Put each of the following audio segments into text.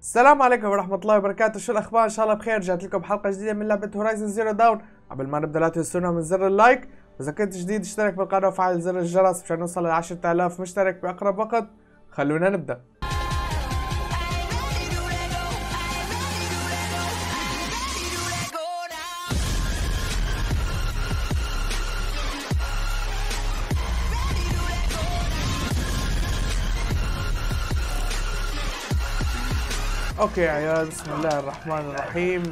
السلام عليكم ورحمة الله وبركاته. شو الأخبار؟ إن شاء الله بخير. رجعت لكم بحلقة جديدة من لعبة Horizon Zero Dawn قبل ما نبدأ لا تنسونا من زر ال like. وإذا كنت جديد اشترك بالقناة وفعل زر الجرس مشان نوصل ل 10000 مشترك بأقرب وقت. خلونا نبدأ. okay يا عيال بسم الله الرحمن الرحيم.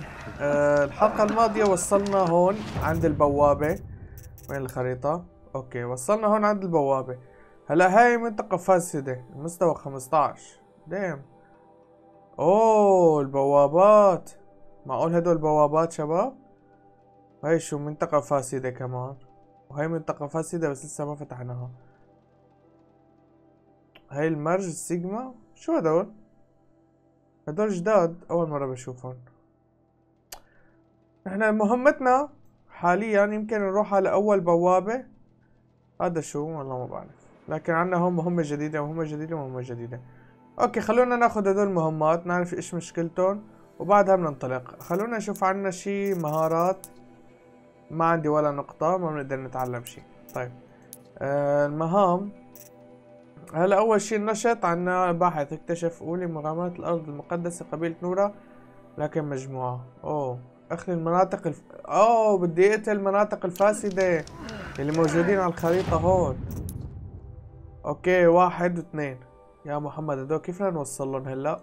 أه الحلقة الماضية وصلنا هون عند البوابة. وين الخريطة؟ okay وصلنا هون عند البوابة. هلا هاي منطقة فاسدة المستوى 15 damn أوه البوابات. معقول هدول بوابات شباب؟ هاي شو منطقة فاسدة كمان. وهي منطقة فاسدة بس لسه ما فتحناها. هاي المرج السيجما شو هدول؟ هدول جداد أول مرة بشوفهم. إحنا مهمتنا حاليا يمكن نروح على أول بوابة. هذا شو؟ والله ما بعرف. لكن عنا هون مهمة جديدة مهمة جديدة مهمة جديدة. أوكي خلونا ناخذ هدول المهمات نعرف إيش مشكلتهم وبعدها بننطلق. خلونا نشوف عنا شي مهارات. ما عندي ولا نقطة ما بنقدر نتعلم شي. طيب. آه المهام. هلا أول شيء النشط عنا باحث اكتشف أولي مغامرات الأرض المقدسة قبيلة نورا لكن مجموعة. أوه اخلي المناطق الف... أوه بدي أقتل المناطق الفاسدة اللي موجودين على الخريطة هون. أوكي واحد واثنين. يا محمد هدول كيف بدنا نوصلهم هلا؟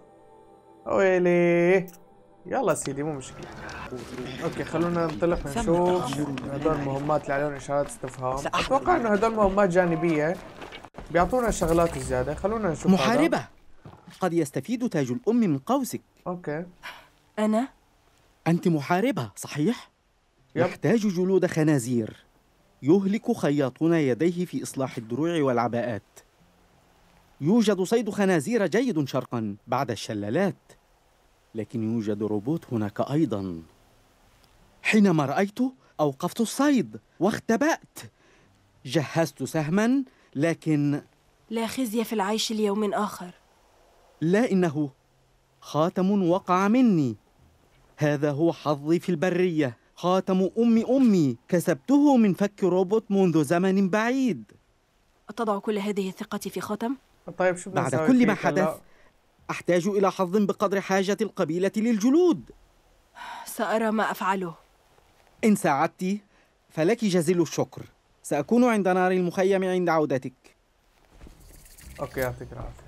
ويلي يلا سيدي مو مشكلة. okay خلونا ننطلق نشوف هدول المهمات اللي عليهم إشارات استفهام. أتوقع إنه هدول مهمات جانبية. بيعطونا شغلات زيادة خلونا نشوف هذا. محاربة قد يستفيد تاج الأم من قوسك okay أنا؟ أنت محاربة صحيح؟ yep. يحتاج جلود خنازير يهلك خياطون يديه في إصلاح الدروع والعباءات يوجد صيد خنازير جيد شرقا بعد الشلالات لكن يوجد روبوت هناك أيضا حينما رأيت أوقفت الصيد واختبأت جهزت سهما لكن لا خزي في العيش ليوم آخر. لا إنه خاتم وقع مني. هذا هو حظي في البرية. خاتم أم أمي. كسبته من فك روبوت منذ زمن بعيد. أتضع كل هذه الثقة في خاتم؟ طيب شو بعد كل ما؟ حدث أحتاج إلى حظ بقدر حاجة القبيلة للجلود. سأرى ما أفعله. إن ساعدت فلك جزيل الشكر. سأكون عند نار المخيم عند عودتك. أوكي يعطيك العافية.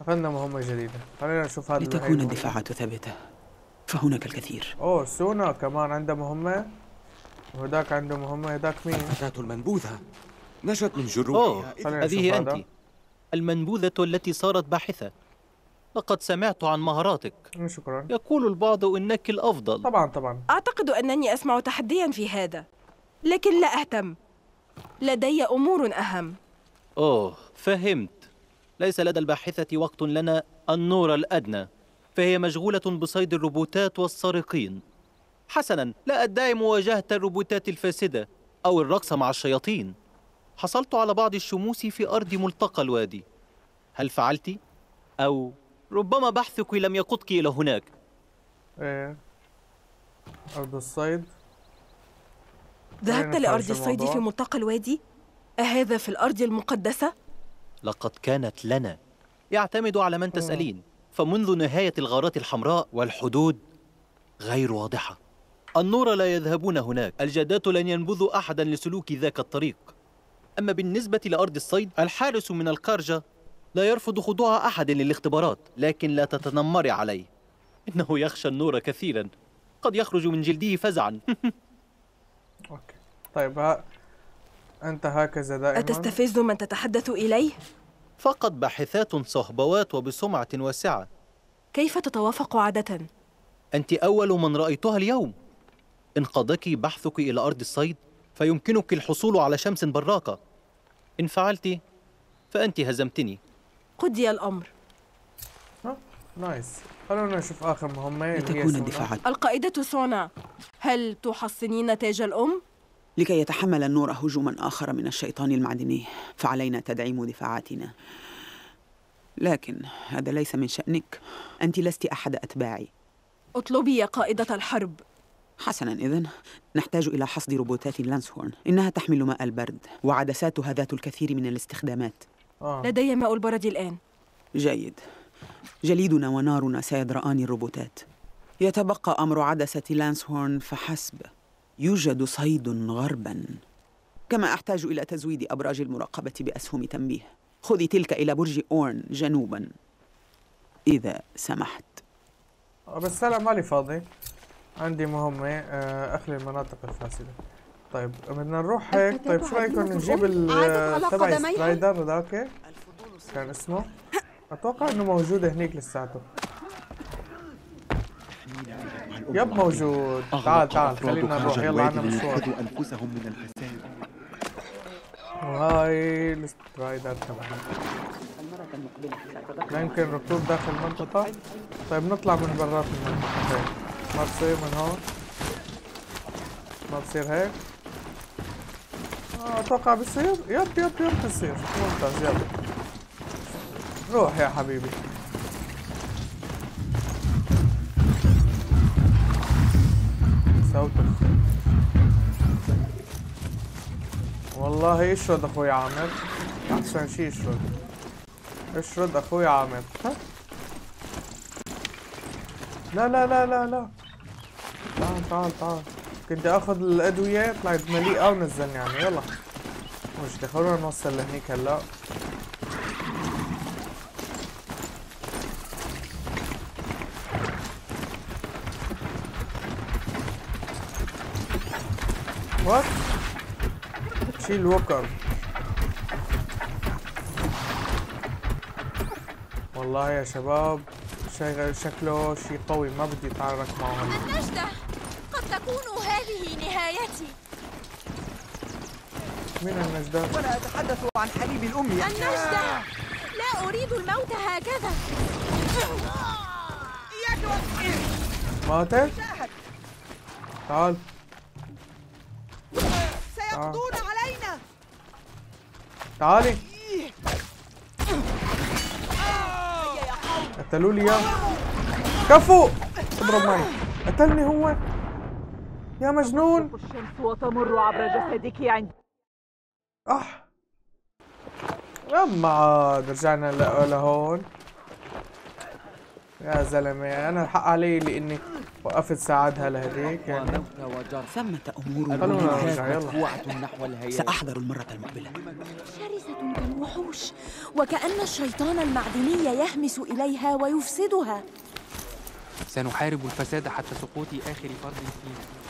اخذنا مهمة جديدة. خلينا نشوف هذا لتكون. الدفاعات ثابتة. فهناك الكثير. اوه سونا كمان عنده مهمة؟ وهداك عنده مهمة؟ هداك مين؟ الفتاة المنبوذة. نجت من أوه جروحها هذه هذا. أنت. المنبوذة التي صارت باحثة. لقد سمعت عن مهاراتك. شكرا. يقول البعض إنك الأفضل. طبعا طبعا. أعتقد أنني أسمع تحديا في هذا. لكن لا أهتم. لدي أمور أهم. أوه فهمت. ليس لدى الباحثة وقت لنا النور الأدنى. فهي مشغولة بصيد الروبوتات والسارقين حسنا لا أدعي مواجهة الروبوتات الفاسدة أو الرقص مع الشياطين. حصلت على بعض الشموس في أرض ملتقى الوادي. هل فعلت؟ أو ربما بحثك لم يقودك إلى هناك. إيه. أرض الصيد. ذهبت لأرض الصيد. في ملتقى الوادي؟ أهذا في الأرض المقدسة؟ لقد كانت لنا. يعتمد على من تسألين. فمنذ نهاية الغارات الحمراء والحدود غير واضحة. النور لا يذهبون هناك. الجدات لن ينبذوا أحدا لسلوك ذاك الطريق. أما بالنسبة لأرض الصيد الحارس من القرجة لا يرفض خضوع أحد للاختبارات لكن لا تتنمري عليه. إنه يخشى النور كثيرا. قد يخرج من جلده فزعا. طيب ها أنت هكذا دائما أتستفز من تتحدث إليه؟ فقط باحثات صهبوات وبسمعة واسعة كيف تتوافق عادة؟ أنت أول من رأيتها اليوم إن قادك بحثك إلى أرض الصيد فيمكنك الحصول على شمس براقة إن فعلت فأنت هزمتني قضي الأمر؟ نايس خلونا نشوف آخر مهمة لتكون سونا. الدفاعات القائدة سونا هل تحصنين تاج الأم؟ لكي يتحمل النور هجوما آخر من الشيطان المعدني فعلينا تدعيم دفاعاتنا. لكن هذا ليس من شأنك. أنت لست أحد أتباعي. أطلبي يا قائدة الحرب. حسنا إذن. نحتاج إلى حصد روبوتات لانسهورن. إنها تحمل ماء البرد. وعدساتها ذات الكثير من الاستخدامات. آه. لدي ماء البرد الآن. جيد. جليدنا ونارنا سيدرآن الروبوتات. يتبقى أمر عدسة لانسهورن فحسب. يوجد صيد غربا. كما أحتاج إلى تزويد أبراج المراقبة بأسهم تنبيه. خذي تلك إلى برج أورن جنوبا. إذا سمحت. بس هلا مالي فاضي؟ عندي مهمة آه، أخلي المناطق الفاسدة. طيب بدنا نروح هيك؟ طيب شو رأيكم نجيب تبع. Strider ذاك كان اسمه؟ أتوقع إنه موجود هنيك لساته. yep موجود. تعال تعال خلينا نروح. يلا عنا مشوار أنفسهم من الفساد وهاي ال Strider تبعنا لا يمكن ركوب داخل المنطقة. طيب نطلع من برات المنطقة. هيك ما بصير من هون؟ ما بصير هيك؟ آه، أتوقع بصير yep yep yep بصير ممتاز يلا. روح يا حبيبي. صوتك والله يشرد أخوي عامر. أحسن شي يشرد اشرد أخوي عامر. ها؟ لا لا لا لا لا. تعال تعال تعال. كنت آخذ الأدوية طلعت مليئة ونزلني يعني. يلا. مش خلونا نوصل لهنيك هلا. وات شيل وكر والله يا شباب شي شكله شي قوي ما بدي اتعارك معه هلا النجدة قد تكون هذه نهايتي. مين النجدة؟ وأنا أتحدث عن حليب الأم يا النجدة! لا أريد الموت هكذا. إياك ماتت؟ تعال. سيقضون علينا. تعالي. قتلوا لي اياه كفو. اضرب معي. قتلني هو. يا مجنون. الشمس وتمر عبر جسدك عند اح لما عاد رجعنا لهون. يا زلمة أنا الحق علي لإني وقفت ساعدها لهديك يعني. ثمة أمور خلونا مهمة نرجع يلا. مدفوعة نحو الهيئة. سأحضر المرة المقبلة. شرسة كالوحوش وكأن الشيطان المعدني يهمس إليها ويفسدها. سنحارب الفساد حتى سقوط آخر فرد فينا.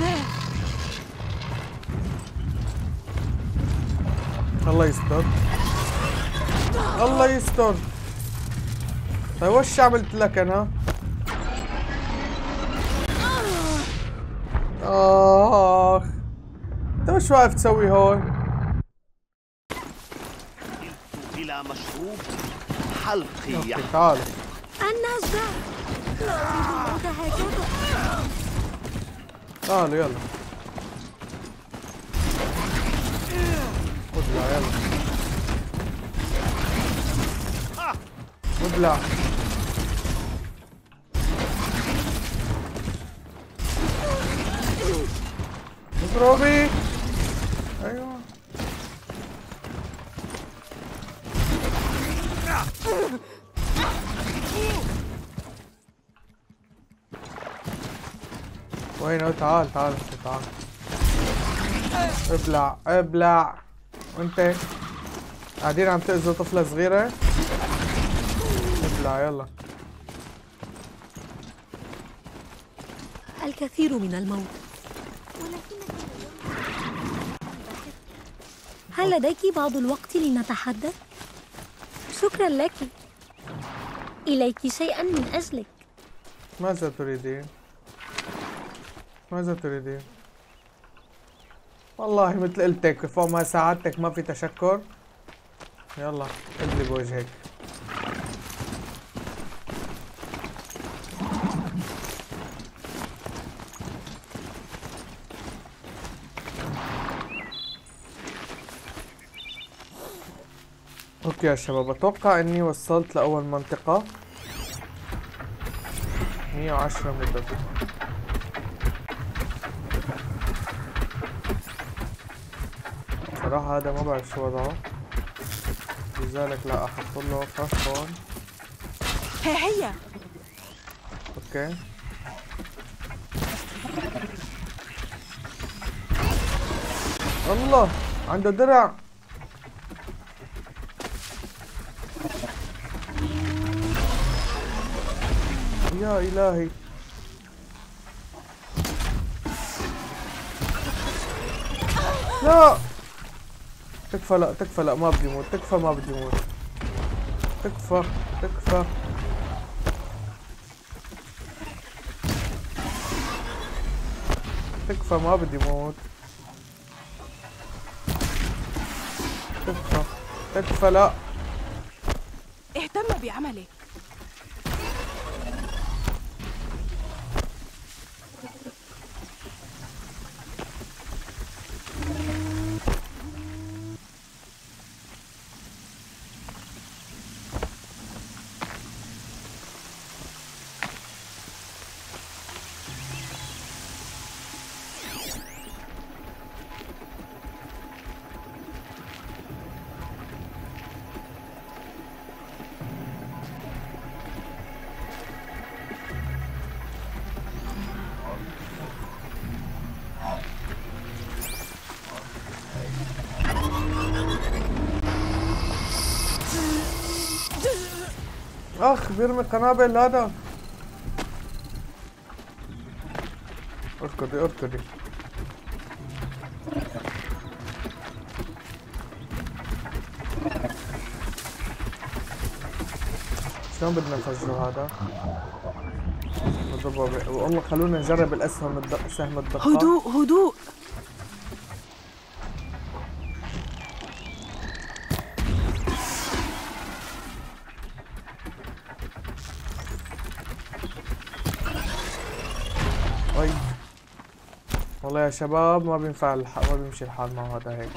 ها أنا ذا الله يستر. الله يستر. طيب وش عملت لك أنا؟ آخ. انت وش واقف تسوي هون؟ إلى مشروب حلقي تعال. النجدة لا أريد الموت هكذا تعالوا يلا. ابلع يلا. ابلع اضربي وينه تعال تعال تعال. ابلع ابلع. وأنت؟ قاعدين عم تأذوا طفلة صغيرة؟ ابلع يلا. الكثير من الموت. هل لديك بعض الوقت لنتحدث؟ شكرا لك. إليك شيئا من أجلك. ماذا تريدين؟ ماذا تريدين؟ والله مثل قلتك فوق ما ساعدتك ما في تشكر. يلا اقلب وجهك. okay يا شباب أتوقع اني وصلت لأول منطقة. 110 متر. صراحة هذا ما بعرف شو وضعه. لذلك لا أحط له خف هون هي. okay. الله عنده درع. يا إلهي. لا. تكفى لا تكفى لا ما بدي موت تكفى ما بدي موت تكفى تكفى. تكفى ما بدي موت تكفى تكفى لا. اهتم بعملك. اخ بيرمي قنابل هذا اركضي اركضي شلون بدنا نفجره هذا؟ والله خلونا نجرب الأسهم. سهم الدقة هدوء هدوء شباب ما بينفع الح... ما بيمشي الحال مع هذا هيك.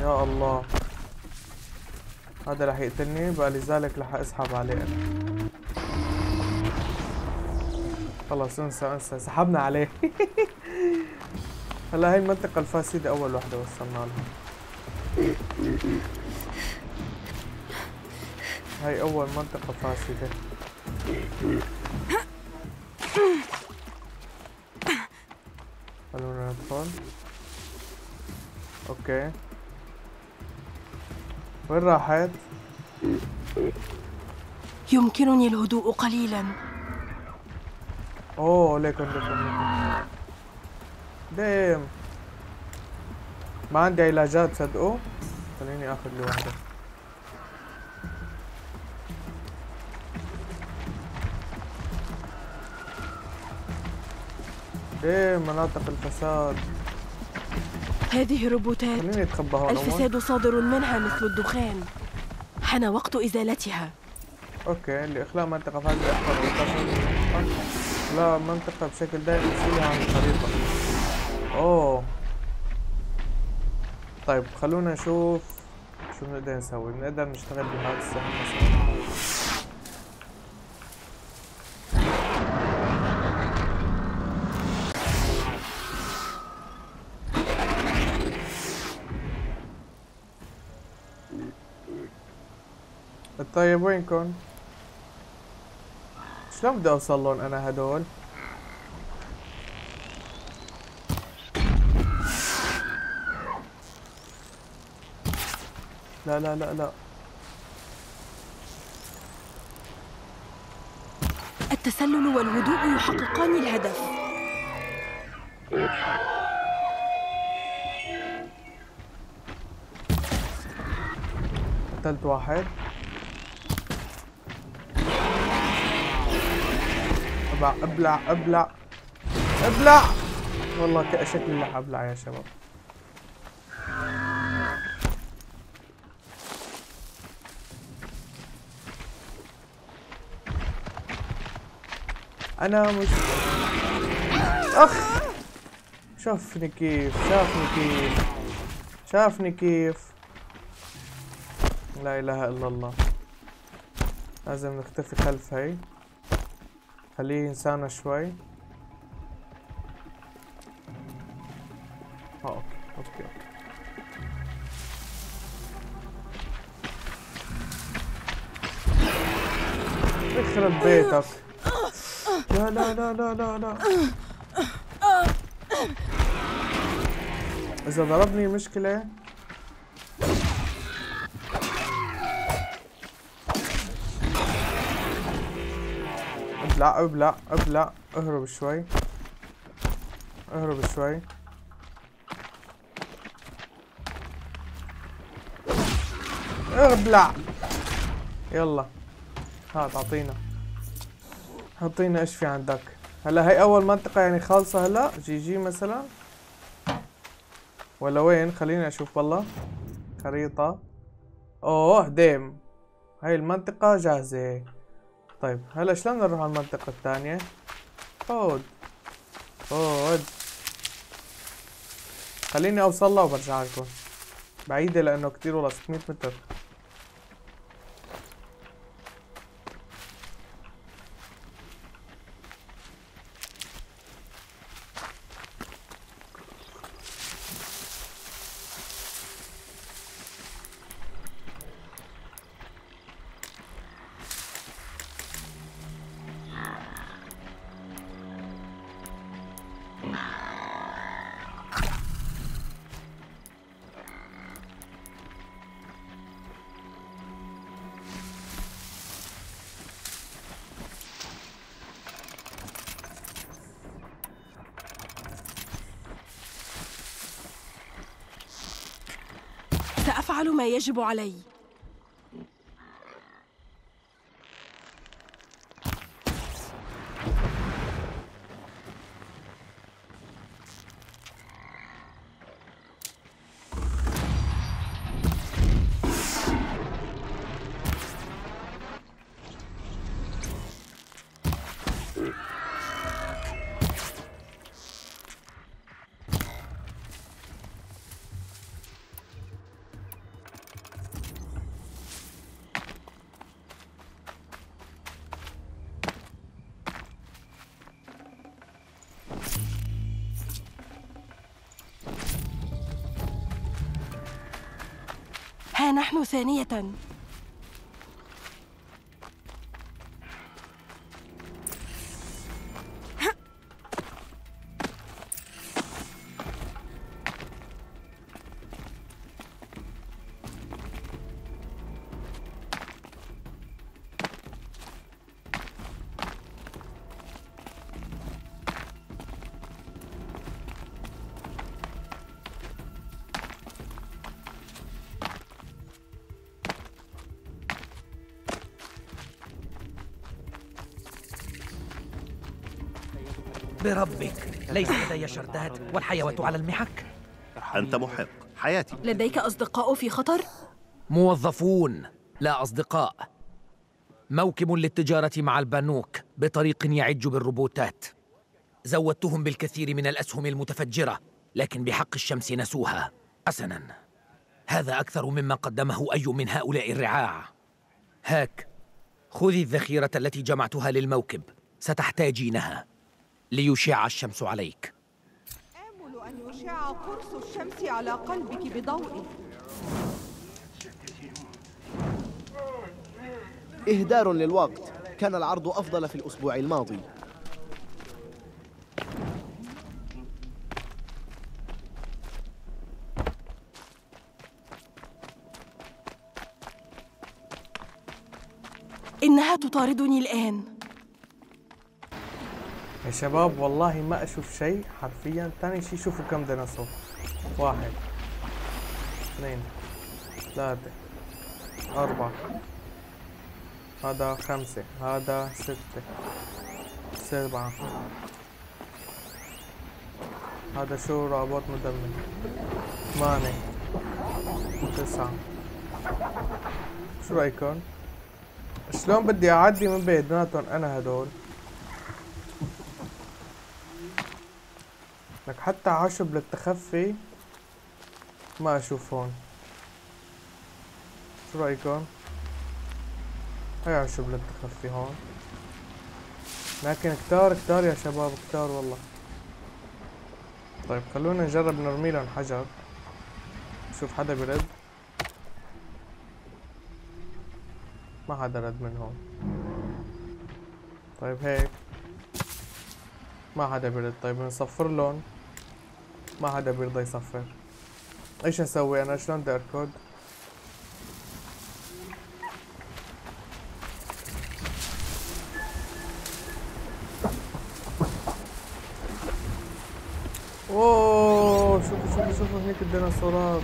يا الله. هذا رح يقتلني بقى لذلك رح أسحب عليه. أنا خلص انسى انسى. سحبنا عليه. هلا هاي المنطقة الفاسدة أول وحدة وصلنا لها. هاي أول منطقة فاسدة. خلونا ندخل okay وين راحت؟ يمكنني الهدوء قليلا. أوه ليكن ليكن damn ما عندي علاجات صدقوا. خليني آخذ لي واحدة. damn مناطق الفساد. هذه روبوتات. خليني اتخبى هون. الفساد صادر منها مثل الدخان. حان وقت إزالتها. okay لإخلاء فاسدة احفظ القسم لا منطقة بشكل دائم تسويها عن الخريطة أوه. طيب خلونا نشوف شو بنقدر نسوي. بنقدر نشتغل بهذا السهم مثلا طيب وينكم؟ شلون بدي أوصل لهم أنا هدول؟ لا لا لا لا التسلل والهدوء يحققان الهدف قتلت واحد أبلع أبلع أبلع. أبلع. والله شكلي رح ابلع يا شباب. أنا مش أخ! شافني كيف شافني كيف. شافني كيف. لا إله إلا الله. لازم نختفي خلف هي خليه انسانة شوي. آه okay okay okay. يخرب بيتك. لا لا لا لا لا لا. إذا ضربني مشكلة ابلع ابلع اهرب شوي. اهرب شوي. ابلع يلا. هات اعطينا. اعطينا إيش في عندك؟ هلا هي أول منطقة يعني خالصة هلا؟ GG مثلا؟ ولا وين؟ خليني أشوف والله خريطة. oh damn. هاي المنطقة جاهزة. طيب هلا شلون نروح على المنطقة الثانية؟ خود خود خليني أوصل لها وبرجع لكم. بعيدة لأنه كتير والله 600 متر. يجب علي. نحن ثانية. بربك. ليس لدي شردات والحيوة على المحك. أنت محق. حياتي. لديك أصدقاء في خطر؟ موظفون لا أصدقاء. موكب للتجارة مع البنوك بطريق يعج بالروبوتات. زودتهم بالكثير من الأسهم المتفجرة لكن بحق الشمس نسوها. حسنا. هذا أكثر مما قدمه أي من هؤلاء الرعاع. هاك خذي الذخيرة التي جمعتها للموكب. ستحتاجينها. ليشع الشمس عليك. آمل أن يشع قرص الشمس على قلبك بضوئه إهدار للوقت. كان العرض أفضل في الأسبوع الماضي. إنها تطاردني الآن. يا شباب والله ما أشوف شيء. حرفيا ثاني شيء شوفوا كم ديناصور. واحد اثنين ثلاثة أربعة هذا خمسة هذا ستة سبعة. هذا شو رابط مدمر ثمانية تسعة. شو رأيكم؟ شلون بدي أعدي من بيناتهم أنا هدول؟ لك حتى عشب للتخفي ما أشوف هون. شو رأيكم؟ هيا شو بالتخفي هون. لكن كتار كتار يا شباب كتار والله. طيب خلونا نجرب نرمي لهم حجر. شوف حدا برد ما حدا رد من هون. طيب هيك. ما حدا برد طيب نصفر لهم. ما حدا بيرضى يصفر. إيش أسوي أنا؟ شلون بدي أركض؟ أوه شوفوا شوفوا شوفوا هنيك الديناصورات.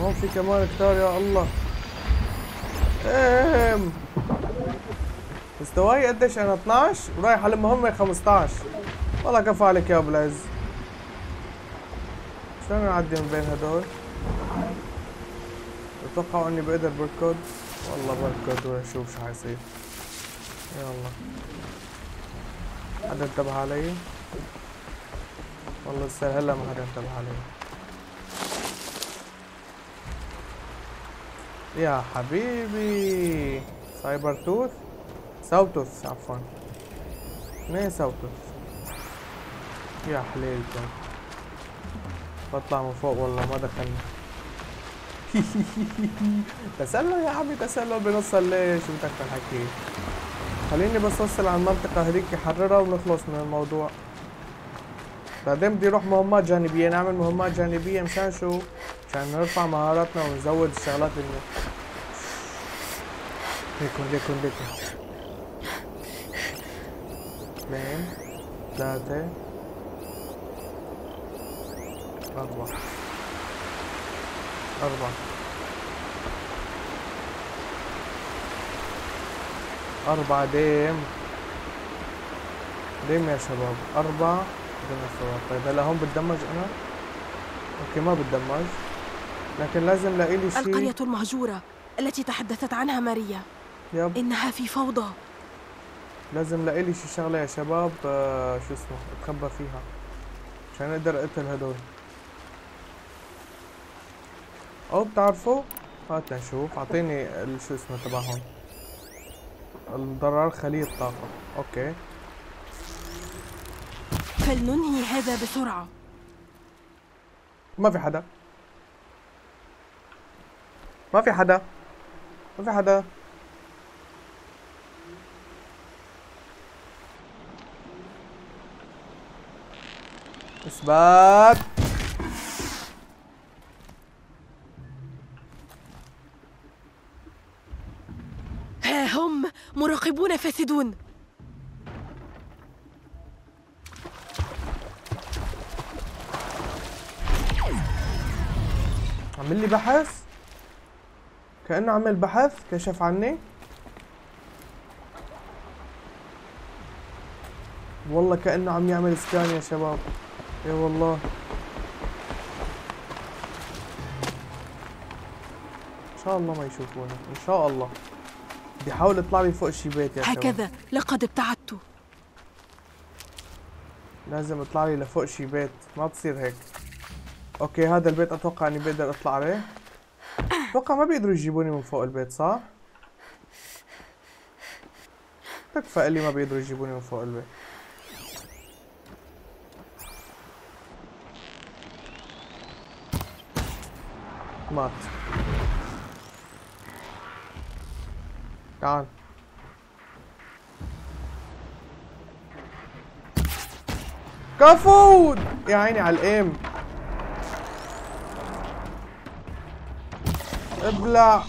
هون في كمان كتار يا الله. ام مستواي قديش؟ أنا 12 ورايح على المهمة 15 والله كفى عليك يا أبو شلون نعدي من بين هدول؟ اتوقعوا إني بقدر بركض. والله بركض ونشوف شو حيصير. يلا. حدا انتبه علي؟ والله لسه هلا ما حدا انتبه علي. يا حبيبي. Sabertooth؟ Sawtooth عفوا. اثنين Sawtooth؟ يا حليلكم بطلع من فوق والله ما دخلنا؟ تسلل يا عمي تسلل شو بدك الحكي خليني بس أوصل على المنطقة هذيك حررها ونخلص من الموضوع. بعدين بدي أروح مهمات جانبية. نعمل مهمات جانبية مشان شو؟ مشان نرفع مهاراتنا ونزود الشغلات اللي ليكن ليكن ليكن اثنين ثلاثة. أربعة. أربعة. أربعة damn. damn يا شباب. أربعة. ديناصورات طيب هلا هون بتدمج أنا؟ okay ما بتدمج. لكن لازم لاقي لي شيء القرية المهجورة التي تحدثت عنها ماريا. yep. إنها في فوضى. لازم لاقي لي شي شغلة يا شباب. آه شو اسمه؟ أتخبى فيها. عشان أقدر أقتل هدول. أو بتعرفوا هات نشوف أعطيني ال- شو اسمه تبعهم. الضرر خلية طاقة أوكي. فلننهي هذا بسرعة. ما في حدا. ما في حدا. ما في حدا. إثبات. هم مراقبون فاسدون. عمل لي بحث؟ كأنه عمل بحث؟ كشف عني؟ والله كأنه عم يعمل سكان يا شباب. إي والله. إن شاء الله ما يشوفونا إن شاء الله. بدي احاول اطلع لي فوق شي بيت يا هكذا لقد ابتعدت. لازم اطلع لي لفوق شي بيت ما بتصير هيك. أوكي هذا البيت أتوقع إني بقدر أطلع عليه. أتوقع ما بيقدروا يجيبوني من فوق البيت صح؟ تكفى قال لي ما بيقدروا يجيبوني من فوق البيت. مات. تعال. كفو يا عيني على الإيم. ابلع.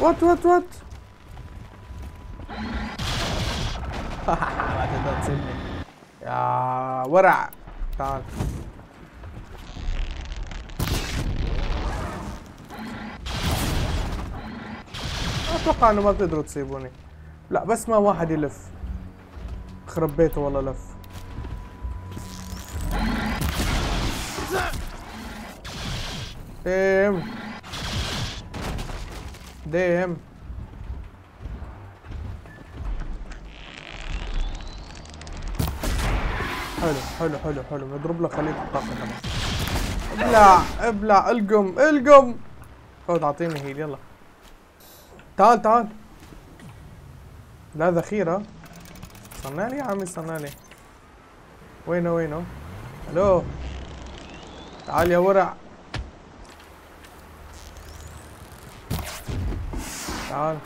وات وات وات. ما تقدر تصيبني يا ورع. تعال. أتوقع إنه ما بتقدروا تصيبوني لا بس ما واحد يلف. خرب بيته والله لف. ديم. ديم. حلو حلو حلو حلو. نضرب له خليط الطاقة كمان. ابلع ابلع القم القم. خذ اعطيني هيل يلا. تعال تعال. لا ذخيرة. صنع لي يا عمي صنع لي وينه وينه؟ ألو؟ تعال يا ورع. تعال.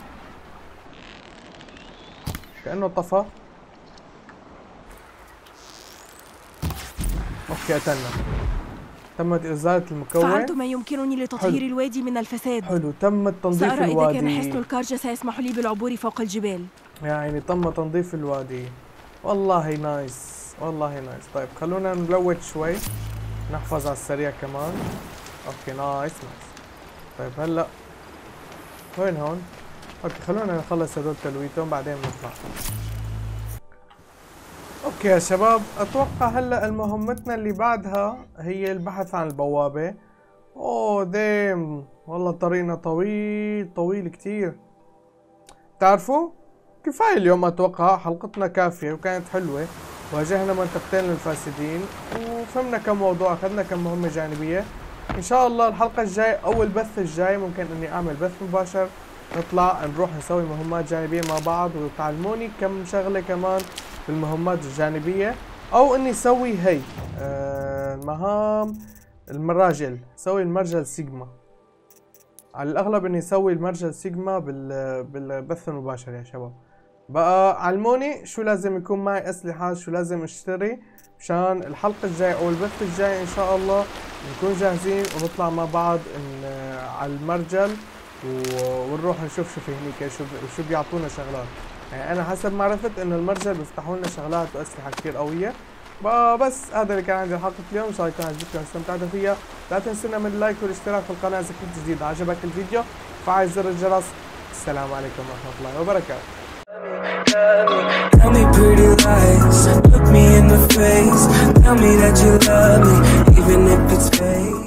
كأنه طفى. أوكي قتلنا تمت إزالة المكون. فعلت ما يمكنني لتطهير حلو. الوادي من الفساد. حلو. تم تنظيف سأرى إذا كان حصن الوادي الكارجة سيسمح لي بالعبور فوق الجبال. يا عيني تم تنظيف الوادي. والله nice. والله nice. طيب خلونا ن loot شوي. نحفظ على السريع كمان. okay nice nice. طيب هلأ. وين هون؟ okay خلونا نخلص هدول تلويتهم بعدين نطلع okay يا شباب أتوقع هلأ المهمتنا اللي بعدها هي البحث عن البوابة. oh damn والله طريقنا طويل طويل كتير. تعرفوا؟ كفاية اليوم أتوقع حلقتنا كافية وكانت حلوة. واجهنا منطقتين للفاسدين وفهمنا كم موضوع أخذنا كم مهمة جانبية. إن شاء الله الحلقة الجاية أو البث الجاي ممكن إني أعمل بث مباشر. نطلع نروح نسوي مهمات جانبية مع بعض وتعلموني كم شغلة كمان. بالمهمات الجانبية أو إني أسوي هي آه المهام المراجل سوي المرجل سيجما. على الأغلب إني أسوي المرجل سيجما بال بالبث المباشر يا شباب. بقى علموني شو لازم يكون معي أسلحة شو لازم أشتري مشان الحلقة الجاية أو البث الجاي إن شاء الله نكون جاهزين ونطلع مع بعض إن على المرجل ونروح نشوف شو في هنيك شو بيعطونا شغلات. يعني أنا حسب ما عرفت إنه المرجل بيفتحوا لنا شغلات وأسلحة كثير قوية. بس هذا اللي كان عندي حلقه اليوم. ان شاء الله يكون عجبتكم واستمتعتوا فيها. لا تنسونا من اللايك والاشتراك في القناة إذا كنت جديد. عجبك الفيديو فعل زر الجرس. السلام عليكم ورحمة الله وبركاته. Tell me pretty lies, look me in the face. Tell me that you love me, even if it's fake.